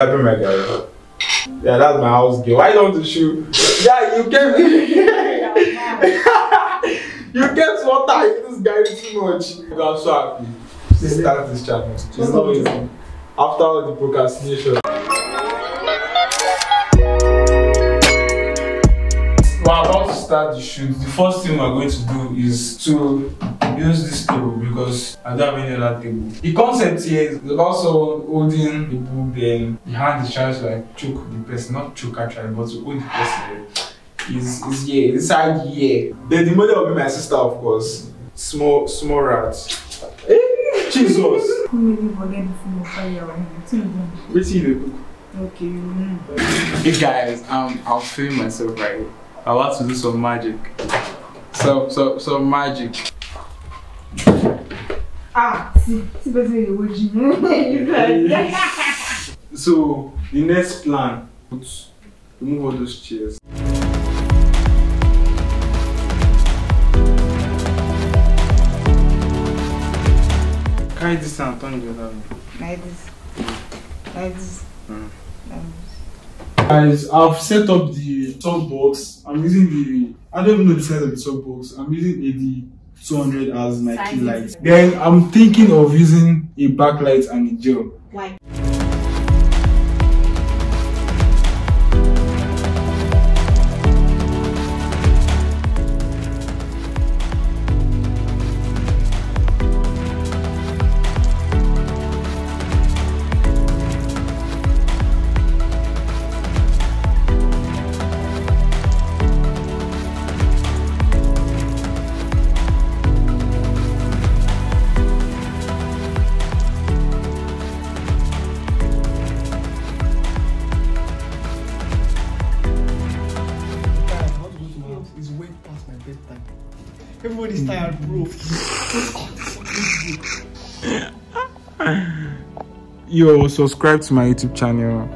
Happy my guy. Yeah, that's my house girl. Why don't you shoot? Yeah, you can. you get water this guy too much. I'm so happy. Please start this channel. It's not easy. After all the procrastination. Start the shoot. The first thing we're going to do is to use this table because I don't have any other table. The concept here is also holding the book, then the hand is trying to like choke the person, not choke actually, but to hold the person. Is is here inside here. Then the mother will be my sister, of course. Small small rat. Eh, Jesus. Who really forget the film of fire on him? Two of them. Wait till you Okay. Hey guys, um, I'll feeling myself right. I want to do some magic. So, so, so magic. Ah, see, see, person you watching. You like. So, the next plan, remove all those chairs. Carry this and turn the other way. Like this. Like this. Mm. Like this. Guys, I've set up the top box. I'm using the, I don't even know the size of the top box. I'm using AD 200 as my key light. Then I'm thinking of using a backlight and a gel. Why? My bedtime. Everybody's tired, bro. Yo, subscribe to my YouTube channel.